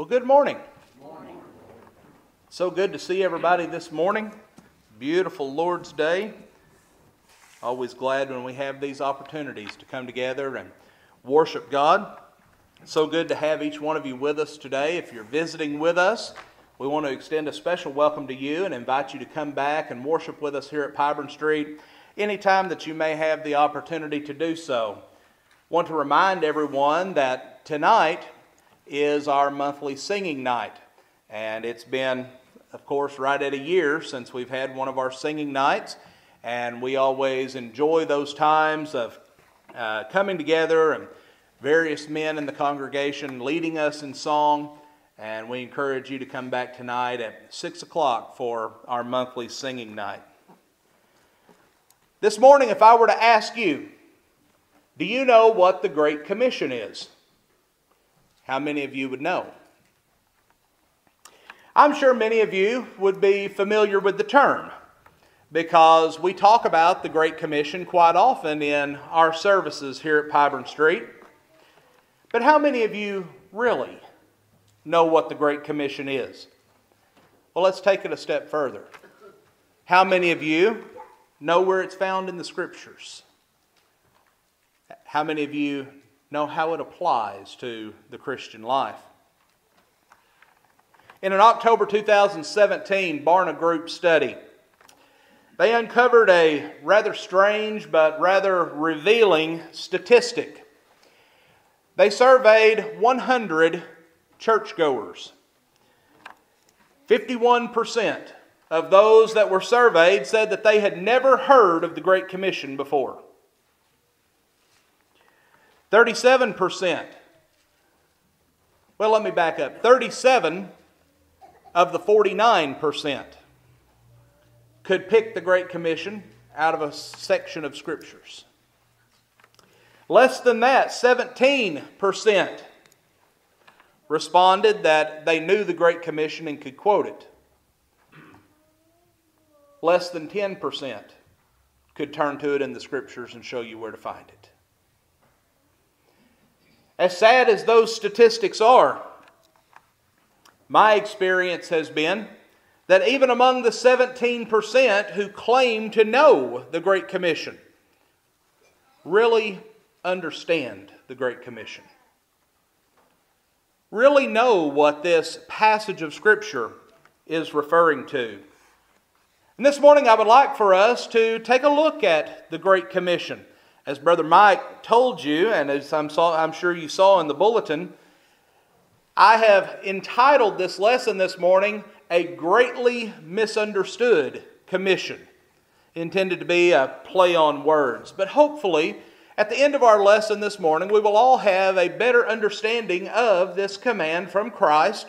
Well, good morning. morning. So good to see everybody this morning. Beautiful Lord's Day. Always glad when we have these opportunities to come together and worship God. So good to have each one of you with us today. If you're visiting with us, we want to extend a special welcome to you and invite you to come back and worship with us here at Pyburn Street anytime that you may have the opportunity to do so. Want to remind everyone that tonight is our monthly singing night. And it's been, of course, right at a year since we've had one of our singing nights. And we always enjoy those times of uh, coming together and various men in the congregation leading us in song. And we encourage you to come back tonight at 6 o'clock for our monthly singing night. This morning, if I were to ask you, do you know what the Great Commission is? How many of you would know? I'm sure many of you would be familiar with the term because we talk about the Great Commission quite often in our services here at Pyburn Street. But how many of you really know what the Great Commission is? Well, let's take it a step further. How many of you know where it's found in the Scriptures? How many of you know how it applies to the Christian life. In an October 2017 Barna Group study, they uncovered a rather strange but rather revealing statistic. They surveyed 100 churchgoers. 51% of those that were surveyed said that they had never heard of the Great Commission before. 37%. Well, let me back up. 37 of the 49% could pick the Great Commission out of a section of Scriptures. Less than that, 17% responded that they knew the Great Commission and could quote it. Less than 10% could turn to it in the Scriptures and show you where to find it. As sad as those statistics are, my experience has been that even among the 17% who claim to know the Great Commission, really understand the Great Commission, really know what this passage of Scripture is referring to. And this morning I would like for us to take a look at the Great Commission. As Brother Mike told you, and as I'm, saw, I'm sure you saw in the bulletin, I have entitled this lesson this morning, A Greatly Misunderstood Commission, intended to be a play on words. But hopefully, at the end of our lesson this morning, we will all have a better understanding of this command from Christ,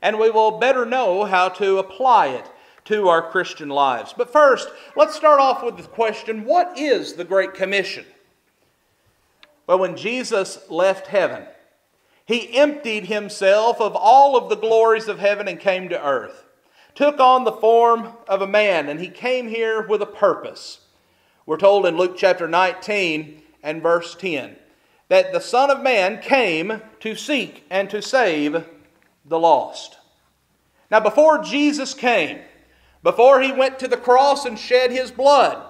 and we will better know how to apply it to our Christian lives. But first, let's start off with the question what is the Great Commission? Well, when Jesus left heaven, he emptied himself of all of the glories of heaven and came to earth, took on the form of a man, and he came here with a purpose. We're told in Luke chapter 19 and verse 10 that the Son of Man came to seek and to save the lost. Now, before Jesus came, before he went to the cross and shed his blood.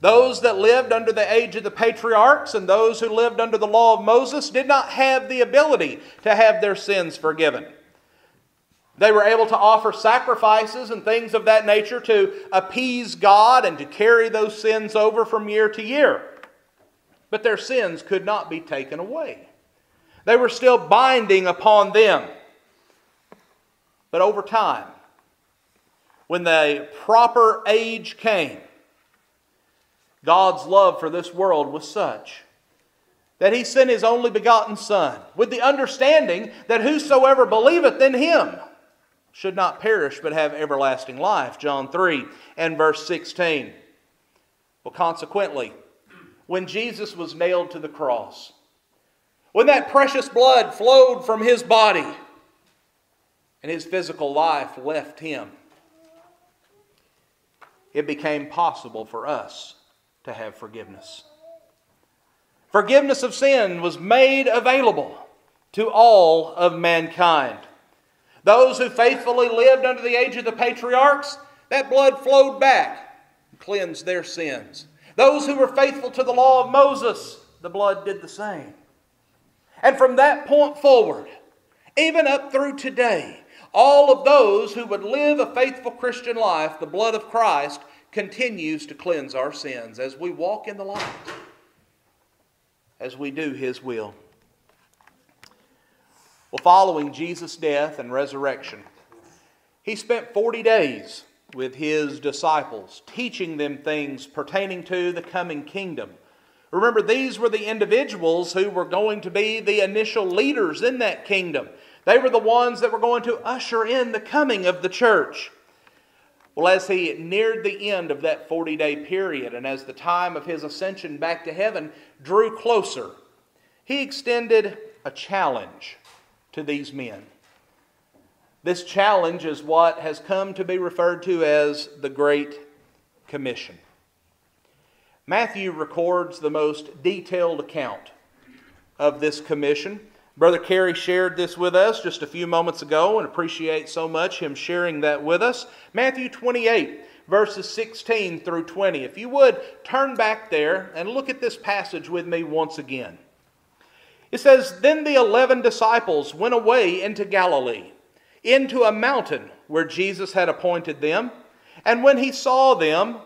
Those that lived under the age of the patriarchs and those who lived under the law of Moses did not have the ability to have their sins forgiven. They were able to offer sacrifices and things of that nature to appease God and to carry those sins over from year to year. But their sins could not be taken away. They were still binding upon them. But over time, when the proper age came, God's love for this world was such that he sent his only begotten Son, with the understanding that whosoever believeth in him should not perish but have everlasting life. John 3 and verse 16. Well, consequently, when Jesus was nailed to the cross, when that precious blood flowed from his body and his physical life left him, it became possible for us to have forgiveness. Forgiveness of sin was made available to all of mankind. Those who faithfully lived under the age of the patriarchs, that blood flowed back and cleansed their sins. Those who were faithful to the law of Moses, the blood did the same. And from that point forward, even up through today, all of those who would live a faithful Christian life, the blood of Christ continues to cleanse our sins as we walk in the light, as we do His will. Well, following Jesus' death and resurrection, He spent 40 days with His disciples, teaching them things pertaining to the coming kingdom. Remember, these were the individuals who were going to be the initial leaders in that kingdom. They were the ones that were going to usher in the coming of the church. Well, as he neared the end of that 40 day period and as the time of his ascension back to heaven drew closer, he extended a challenge to these men. This challenge is what has come to be referred to as the Great Commission. Matthew records the most detailed account of this commission. Brother Carey shared this with us just a few moments ago and appreciate so much him sharing that with us. Matthew 28, verses 16 through 20. If you would turn back there and look at this passage with me once again. It says, Then the eleven disciples went away into Galilee, into a mountain where Jesus had appointed them. And when he saw them,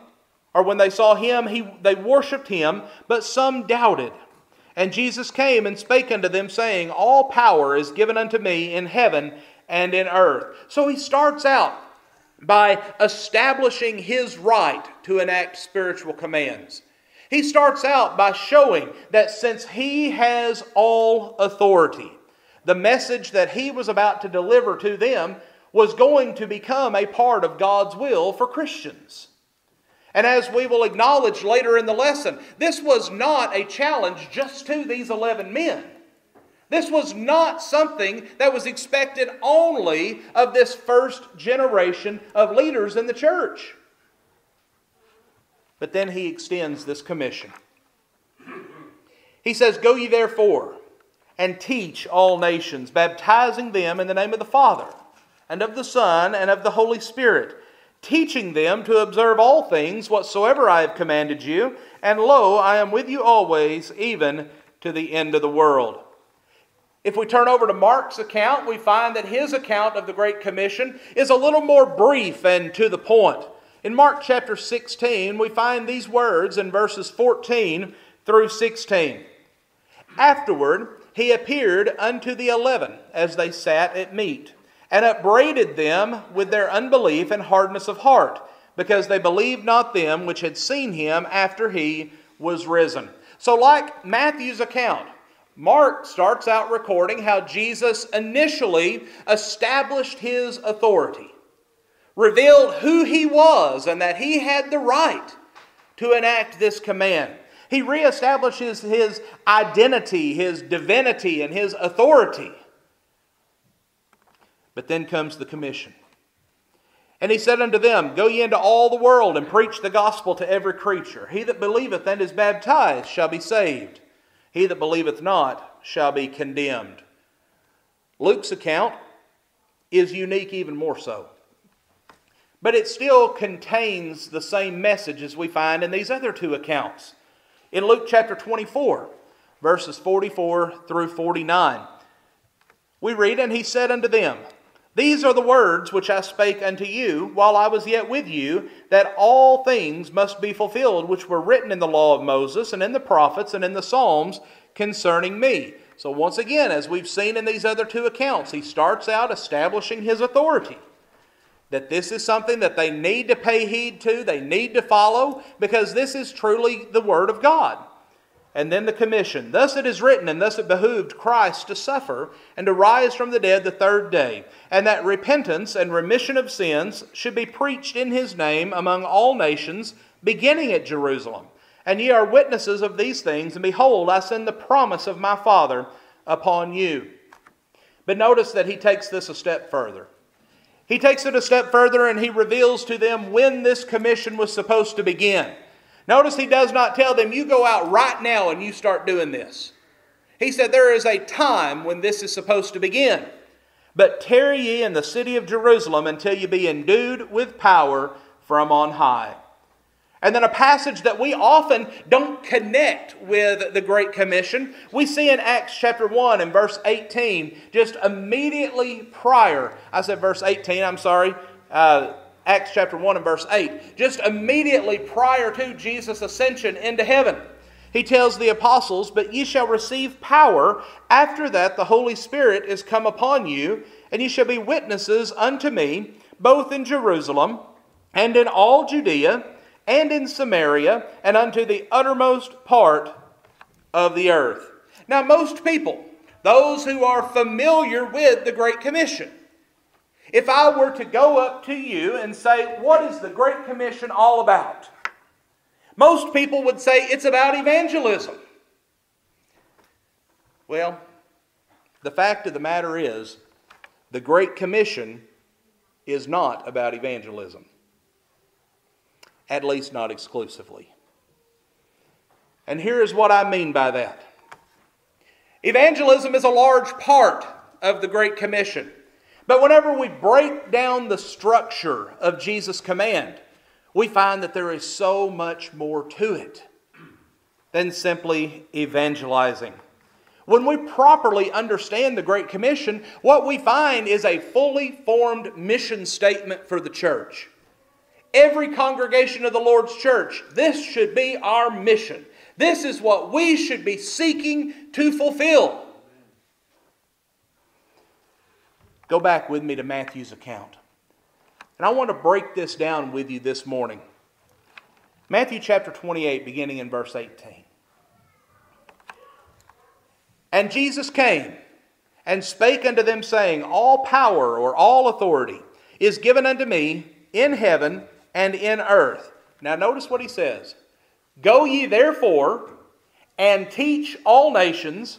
or when they saw him, he, they worshipped him, but some doubted. And Jesus came and spake unto them, saying, All power is given unto me in heaven and in earth. So he starts out by establishing his right to enact spiritual commands. He starts out by showing that since he has all authority, the message that he was about to deliver to them was going to become a part of God's will for Christians. And as we will acknowledge later in the lesson, this was not a challenge just to these 11 men. This was not something that was expected only of this first generation of leaders in the church. But then he extends this commission. He says, Go ye therefore and teach all nations, baptizing them in the name of the Father, and of the Son, and of the Holy Spirit teaching them to observe all things whatsoever I have commanded you. And lo, I am with you always, even to the end of the world. If we turn over to Mark's account, we find that his account of the Great Commission is a little more brief and to the point. In Mark chapter 16, we find these words in verses 14 through 16. Afterward, he appeared unto the eleven as they sat at meat and upbraided them with their unbelief and hardness of heart, because they believed not them which had seen him after he was risen. So, like Matthew's account, Mark starts out recording how Jesus initially established his authority, revealed who he was, and that he had the right to enact this command. He reestablishes his identity, his divinity, and his authority. But then comes the commission. And he said unto them, Go ye into all the world and preach the gospel to every creature. He that believeth and is baptized shall be saved. He that believeth not shall be condemned. Luke's account is unique even more so. But it still contains the same message as we find in these other two accounts. In Luke chapter 24, verses 44 through 49, we read, And he said unto them, these are the words which I spake unto you while I was yet with you, that all things must be fulfilled which were written in the law of Moses and in the prophets and in the Psalms concerning me. So, once again, as we've seen in these other two accounts, he starts out establishing his authority. That this is something that they need to pay heed to, they need to follow, because this is truly the Word of God. And then the commission. Thus it is written, and thus it behooved Christ to suffer and to rise from the dead the third day, and that repentance and remission of sins should be preached in his name among all nations, beginning at Jerusalem. And ye are witnesses of these things, and behold, I send the promise of my Father upon you. But notice that he takes this a step further. He takes it a step further and he reveals to them when this commission was supposed to begin. Notice he does not tell them, you go out right now and you start doing this. He said there is a time when this is supposed to begin. But tarry ye in the city of Jerusalem until you be endued with power from on high. And then a passage that we often don't connect with the Great Commission, we see in Acts chapter 1 and verse 18, just immediately prior. I said verse 18, I'm sorry. Uh, Acts chapter 1 and verse 8. Just immediately prior to Jesus' ascension into heaven. He tells the apostles, But ye shall receive power. After that, the Holy Spirit is come upon you, and ye shall be witnesses unto me, both in Jerusalem and in all Judea and in Samaria and unto the uttermost part of the earth. Now, most people, those who are familiar with the Great Commission, if I were to go up to you and say, What is the Great Commission all about? Most people would say it's about evangelism. Well, the fact of the matter is, the Great Commission is not about evangelism, at least not exclusively. And here is what I mean by that evangelism is a large part of the Great Commission. But whenever we break down the structure of Jesus' command, we find that there is so much more to it than simply evangelizing. When we properly understand the Great Commission, what we find is a fully formed mission statement for the church. Every congregation of the Lord's church, this should be our mission. This is what we should be seeking to fulfill. Go back with me to Matthew's account. And I want to break this down with you this morning. Matthew chapter 28, beginning in verse 18. And Jesus came and spake unto them, saying, All power or all authority is given unto me in heaven and in earth. Now, notice what he says Go ye therefore and teach all nations,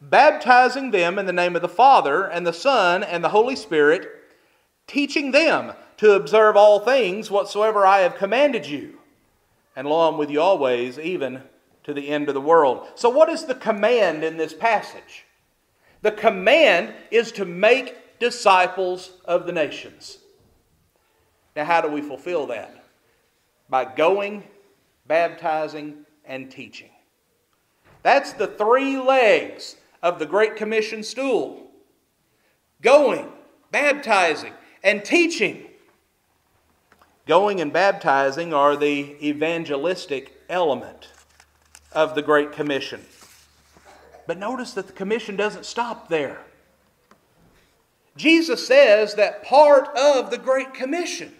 baptizing them in the name of the Father and the Son and the Holy Spirit, teaching them to observe all things whatsoever I have commanded you. And lo, I'm with you always, even to the end of the world. So, what is the command in this passage? The command is to make disciples of the nations. Now, how do we fulfill that? By going, baptizing, and teaching. That's the three legs of the Great Commission stool going, baptizing, and teaching. Going and baptizing are the evangelistic element of the Great Commission. But notice that the commission doesn't stop there. Jesus says that part of the Great Commission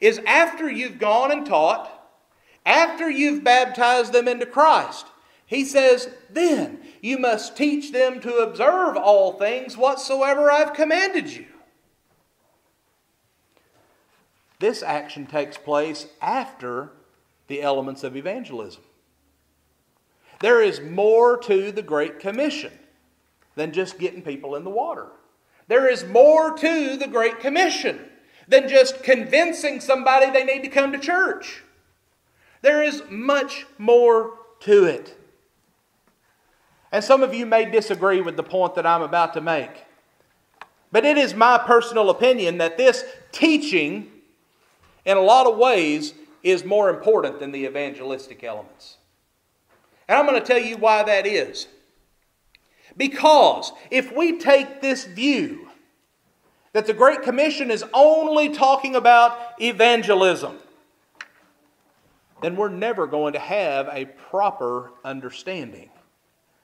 is after you've gone and taught, after you've baptized them into Christ, he says, then you must teach them to observe all things whatsoever I've commanded you. This action takes place after the elements of evangelism. There is more to the Great Commission than just getting people in the water. There is more to the Great Commission than just convincing somebody they need to come to church. There is much more to it. And some of you may disagree with the point that I'm about to make. But it is my personal opinion that this teaching in a lot of ways, is more important than the evangelistic elements. And I'm going to tell you why that is. Because if we take this view that the Great Commission is only talking about evangelism, then we're never going to have a proper understanding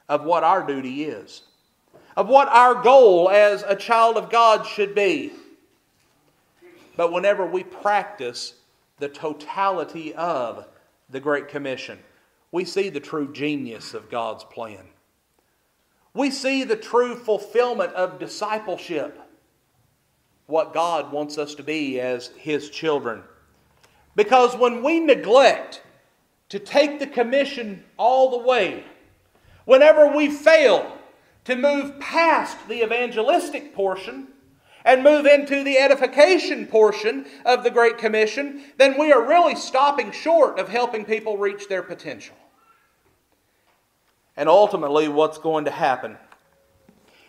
of what our duty is, of what our goal as a child of God should be. But whenever we practice the totality of the Great Commission, we see the true genius of God's plan. We see the true fulfillment of discipleship, what God wants us to be as His children. Because when we neglect to take the commission all the way, whenever we fail to move past the evangelistic portion, and move into the edification portion of the Great Commission, then we are really stopping short of helping people reach their potential. And ultimately, what's going to happen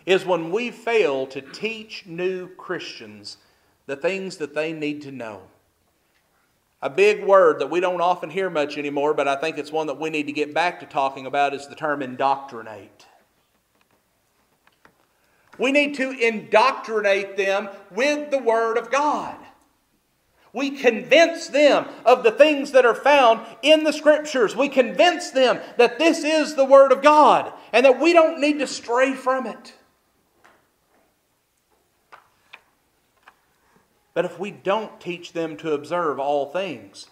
is when we fail to teach new Christians the things that they need to know. A big word that we don't often hear much anymore, but I think it's one that we need to get back to talking about is the term indoctrinate. We need to indoctrinate them with the Word of God. We convince them of the things that are found in the Scriptures. We convince them that this is the Word of God and that we don't need to stray from it. But if we don't teach them to observe all things,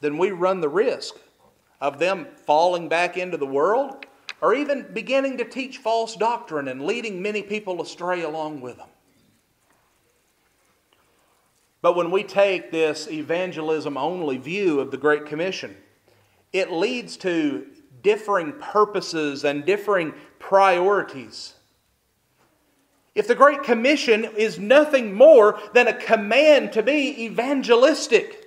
then we run the risk of them falling back into the world or even beginning to teach false doctrine and leading many people astray along with them. But when we take this evangelism only view of the Great Commission, it leads to differing purposes and differing priorities. If the Great Commission is nothing more than a command to be evangelistic,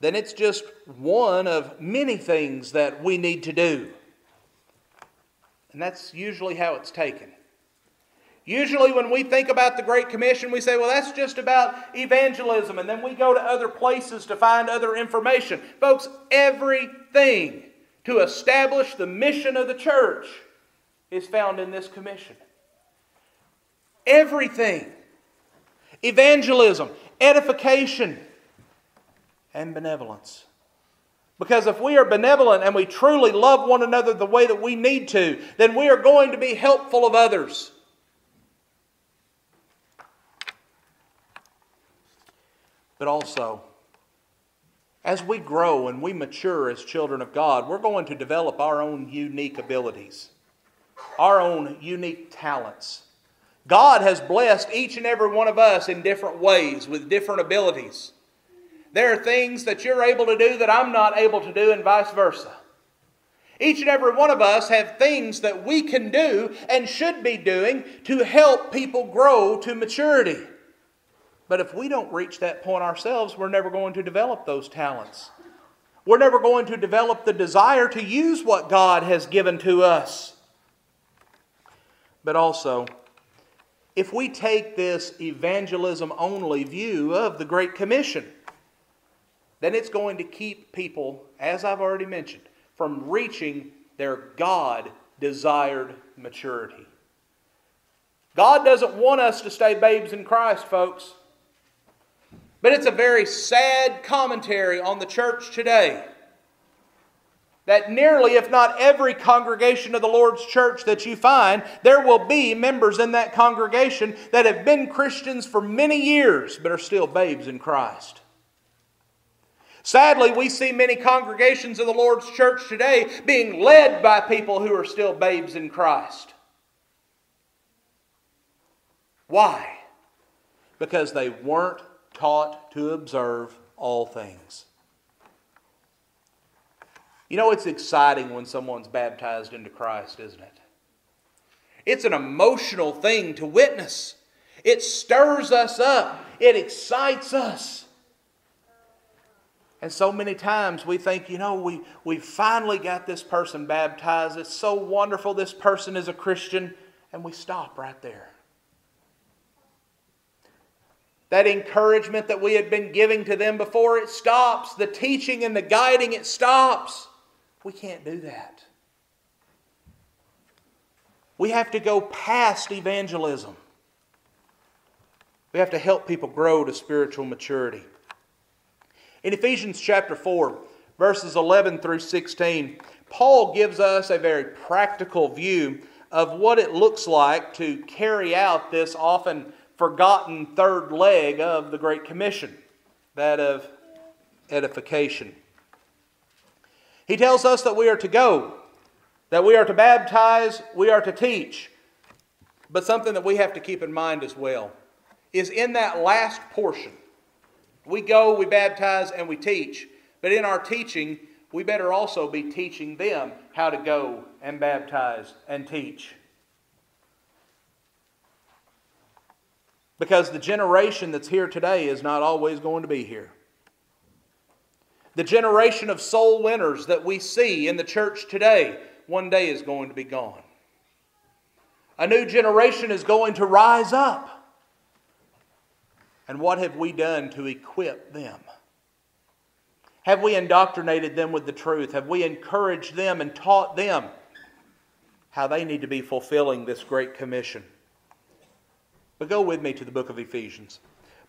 then it's just one of many things that we need to do. And that's usually how it's taken. Usually, when we think about the Great Commission, we say, well, that's just about evangelism, and then we go to other places to find other information. Folks, everything to establish the mission of the church is found in this commission. Everything evangelism, edification, and benevolence. Because if we are benevolent and we truly love one another the way that we need to, then we are going to be helpful of others. but also as we grow and we mature as children of God, we're going to develop our own unique abilities, our own unique talents. God has blessed each and every one of us in different ways with different abilities. There are things that you're able to do that I'm not able to do, and vice versa. Each and every one of us have things that we can do and should be doing to help people grow to maturity. But if we don't reach that point ourselves, we're never going to develop those talents. We're never going to develop the desire to use what God has given to us. But also, if we take this evangelism only view of the Great Commission, then it's going to keep people, as I've already mentioned, from reaching their God desired maturity. God doesn't want us to stay babes in Christ, folks. But it's a very sad commentary on the church today that nearly, if not every congregation of the Lord's church that you find, there will be members in that congregation that have been Christians for many years but are still babes in Christ. Sadly, we see many congregations of the Lord's church today being led by people who are still babes in Christ. Why? Because they weren't taught to observe all things. You know, it's exciting when someone's baptized into Christ, isn't it? It's an emotional thing to witness. It stirs us up, it excites us. And so many times we think, you know, we, we finally got this person baptized. It's so wonderful this person is a Christian. And we stop right there. That encouragement that we had been giving to them before, it stops. The teaching and the guiding, it stops. We can't do that. We have to go past evangelism. We have to help people grow to spiritual maturity. In Ephesians chapter 4, verses 11 through 16, Paul gives us a very practical view of what it looks like to carry out this often forgotten third leg of the Great Commission, that of edification. He tells us that we are to go, that we are to baptize, we are to teach. But something that we have to keep in mind as well is in that last portion, we go, we baptize, and we teach. But in our teaching, we better also be teaching them how to go and baptize and teach. Because the generation that's here today is not always going to be here. The generation of soul winners that we see in the church today one day is going to be gone. A new generation is going to rise up. And what have we done to equip them? Have we indoctrinated them with the truth? Have we encouraged them and taught them how they need to be fulfilling this great commission? But go with me to the book of Ephesians.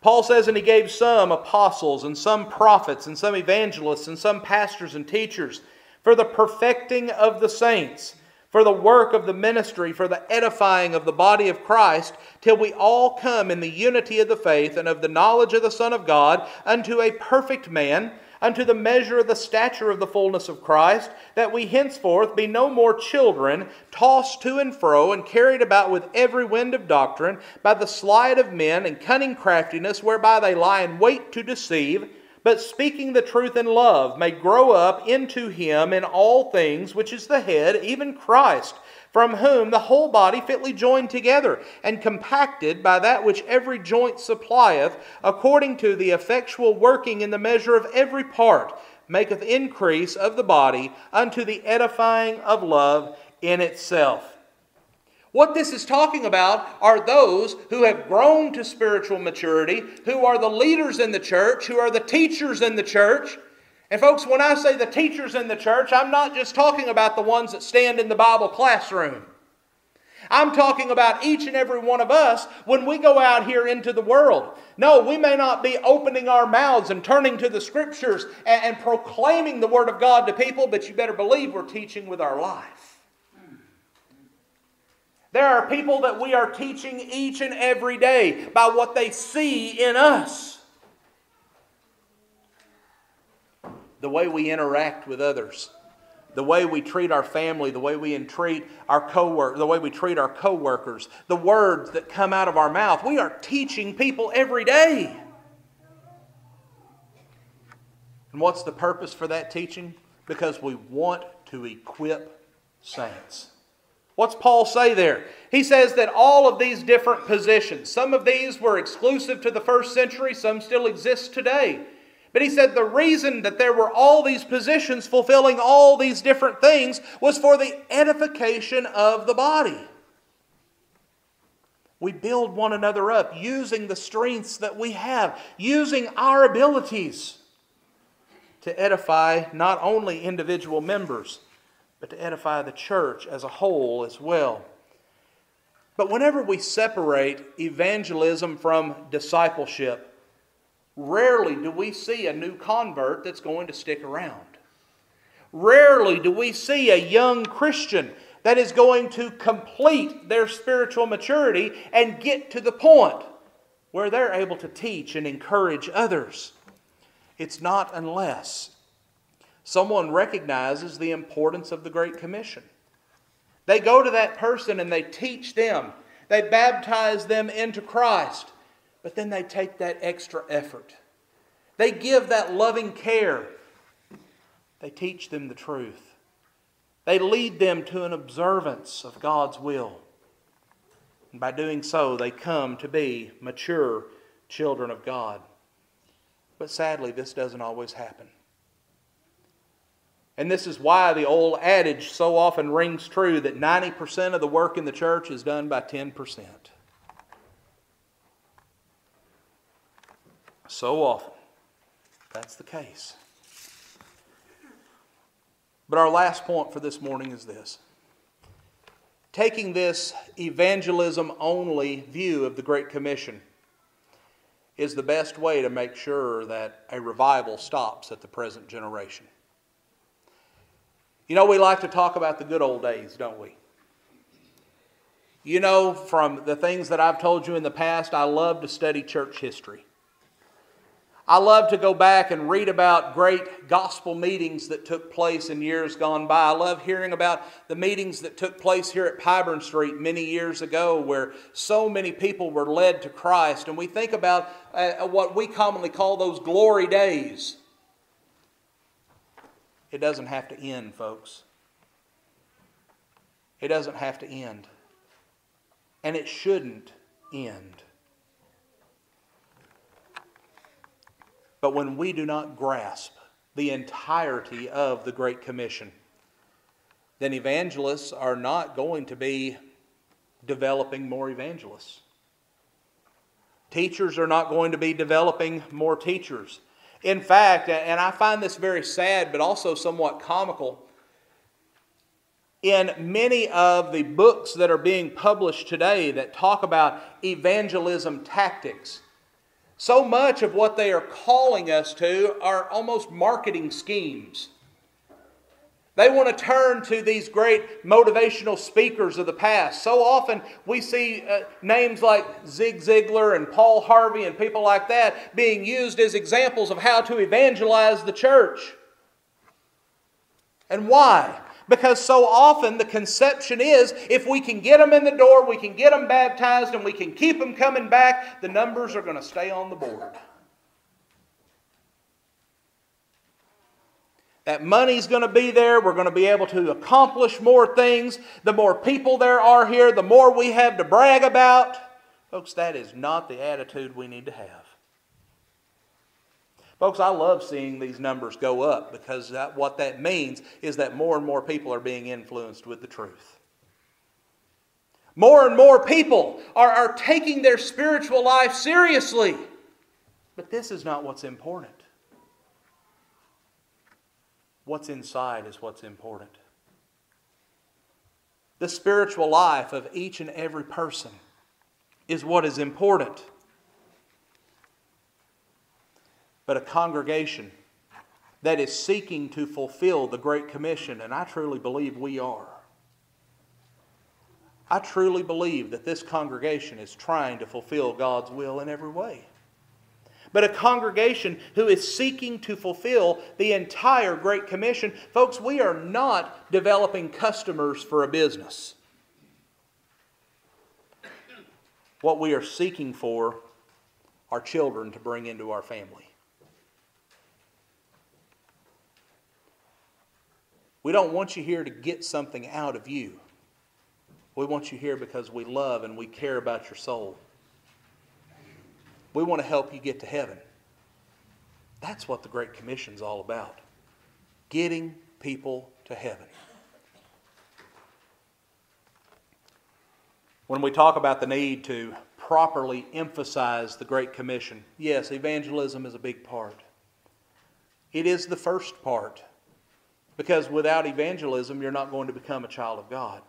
Paul says, And he gave some apostles, and some prophets, and some evangelists, and some pastors and teachers for the perfecting of the saints, for the work of the ministry, for the edifying of the body of Christ, till we all come in the unity of the faith and of the knowledge of the Son of God unto a perfect man unto the measure of the stature of the fullness of Christ, that we henceforth be no more children, tossed to and fro, and carried about with every wind of doctrine, by the sleight of men and cunning craftiness, whereby they lie in wait to deceive, but speaking the truth in love, may grow up into him in all things, which is the head, even Christ from whom the whole body fitly joined together and compacted by that which every joint supplieth, according to the effectual working in the measure of every part, maketh increase of the body unto the edifying of love in itself. What this is talking about are those who have grown to spiritual maturity, who are the leaders in the church, who are the teachers in the church, and, folks, when I say the teachers in the church, I'm not just talking about the ones that stand in the Bible classroom. I'm talking about each and every one of us when we go out here into the world. No, we may not be opening our mouths and turning to the scriptures and, and proclaiming the Word of God to people, but you better believe we're teaching with our life. There are people that we are teaching each and every day by what they see in us. The way we interact with others, the way we treat our family, the way we treat our co the way we treat our coworkers, the words that come out of our mouth. We are teaching people every day. And what's the purpose for that teaching? Because we want to equip saints. What's Paul say there? He says that all of these different positions, some of these were exclusive to the first century, some still exist today. But he said the reason that there were all these positions fulfilling all these different things was for the edification of the body. We build one another up using the strengths that we have, using our abilities to edify not only individual members, but to edify the church as a whole as well. But whenever we separate evangelism from discipleship, Rarely do we see a new convert that's going to stick around. Rarely do we see a young Christian that is going to complete their spiritual maturity and get to the point where they're able to teach and encourage others. It's not unless someone recognizes the importance of the Great Commission. They go to that person and they teach them, they baptize them into Christ. But then they take that extra effort. They give that loving care. They teach them the truth. They lead them to an observance of God's will. And by doing so, they come to be mature children of God. But sadly, this doesn't always happen. And this is why the old adage so often rings true that 90% of the work in the church is done by 10%. So often, that's the case. But our last point for this morning is this taking this evangelism only view of the Great Commission is the best way to make sure that a revival stops at the present generation. You know, we like to talk about the good old days, don't we? You know, from the things that I've told you in the past, I love to study church history. I love to go back and read about great gospel meetings that took place in years gone by. I love hearing about the meetings that took place here at Pyburn Street many years ago where so many people were led to Christ. And we think about uh, what we commonly call those glory days. It doesn't have to end, folks. It doesn't have to end. And it shouldn't end. But when we do not grasp the entirety of the Great Commission, then evangelists are not going to be developing more evangelists. Teachers are not going to be developing more teachers. In fact, and I find this very sad but also somewhat comical, in many of the books that are being published today that talk about evangelism tactics, so much of what they are calling us to are almost marketing schemes. They want to turn to these great motivational speakers of the past. So often we see uh, names like Zig Ziglar and Paul Harvey and people like that being used as examples of how to evangelize the church. And why? Because so often the conception is if we can get them in the door, we can get them baptized, and we can keep them coming back, the numbers are going to stay on the board. That money's going to be there. We're going to be able to accomplish more things. The more people there are here, the more we have to brag about. Folks, that is not the attitude we need to have. Folks, I love seeing these numbers go up because that, what that means is that more and more people are being influenced with the truth. More and more people are, are taking their spiritual life seriously. But this is not what's important. What's inside is what's important. The spiritual life of each and every person is what is important. But a congregation that is seeking to fulfill the Great Commission, and I truly believe we are. I truly believe that this congregation is trying to fulfill God's will in every way but a congregation who is seeking to fulfill the entire Great Commission. Folks, we are not developing customers for a business. What we are seeking for are children to bring into our family. We don't want you here to get something out of you. We want you here because we love and we care about your soul. We want to help you get to heaven. That's what the Great Commission is all about getting people to heaven. When we talk about the need to properly emphasize the Great Commission, yes, evangelism is a big part. It is the first part because without evangelism, you're not going to become a child of God.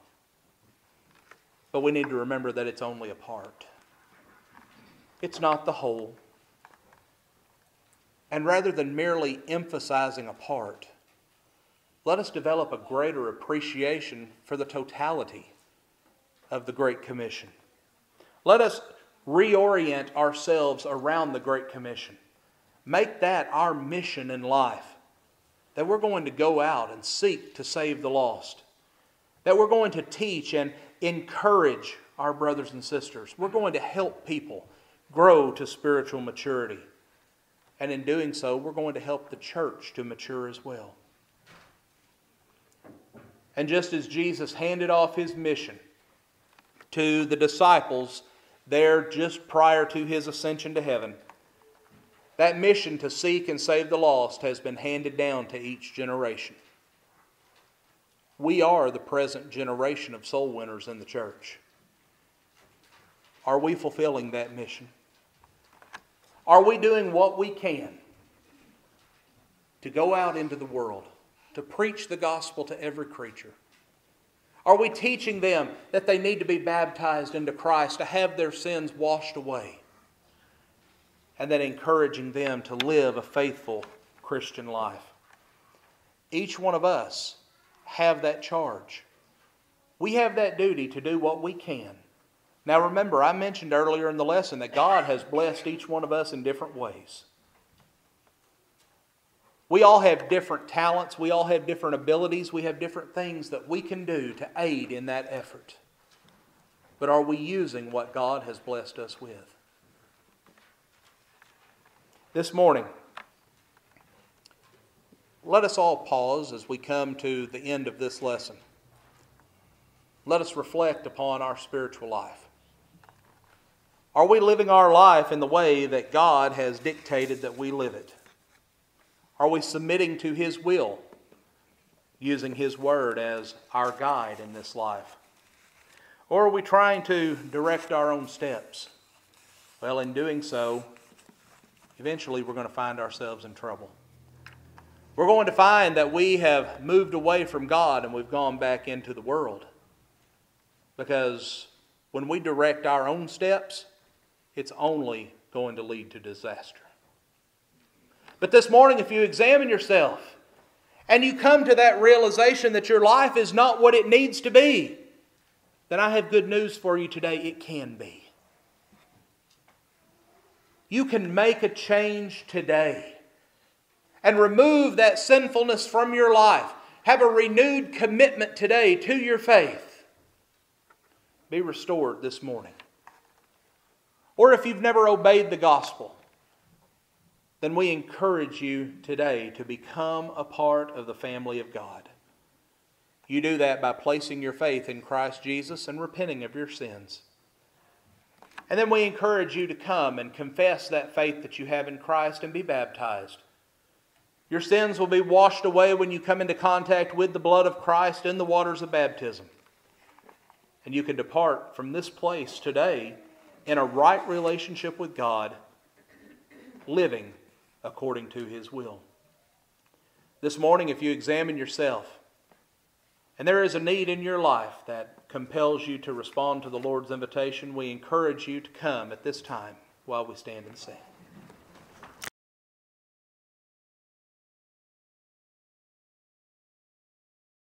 But we need to remember that it's only a part. It's not the whole. And rather than merely emphasizing a part, let us develop a greater appreciation for the totality of the Great Commission. Let us reorient ourselves around the Great Commission. Make that our mission in life. That we're going to go out and seek to save the lost. That we're going to teach and encourage our brothers and sisters. We're going to help people grow to spiritual maturity. And in doing so, we're going to help the church to mature as well. And just as Jesus handed off his mission to the disciples there just prior to his ascension to heaven, that mission to seek and save the lost has been handed down to each generation. We are the present generation of soul winners in the church. Are we fulfilling that mission? Are we doing what we can to go out into the world, to preach the gospel to every creature? Are we teaching them that they need to be baptized into Christ, to have their sins washed away? And then encouraging them to live a faithful Christian life. Each one of us have that charge. We have that duty to do what we can now remember, I mentioned earlier in the lesson that God has blessed each one of us in different ways. We all have different talents, we all have different abilities, we have different things that we can do to aid in that effort. But are we using what God has blessed us with? This morning, let us all pause as we come to the end of this lesson. Let us reflect upon our spiritual life. Are we living our life in the way that God has dictated that we live it? Are we submitting to His will, using His Word as our guide in this life? Or are we trying to direct our own steps? Well, in doing so, eventually we're going to find ourselves in trouble. We're going to find that we have moved away from God and we've gone back into the world. Because when we direct our own steps, it's only going to lead to disaster. But this morning, if you examine yourself and you come to that realization that your life is not what it needs to be, then I have good news for you today. It can be. You can make a change today and remove that sinfulness from your life. Have a renewed commitment today to your faith. Be restored this morning. Or if you've never obeyed the gospel, then we encourage you today to become a part of the family of God. You do that by placing your faith in Christ Jesus and repenting of your sins. And then we encourage you to come and confess that faith that you have in Christ and be baptized. Your sins will be washed away when you come into contact with the blood of Christ in the waters of baptism. And you can depart from this place today in a right relationship with God, living according to His will. This morning, if you examine yourself, and there is a need in your life that compels you to respond to the Lord's invitation, we encourage you to come at this time while we stand and sing.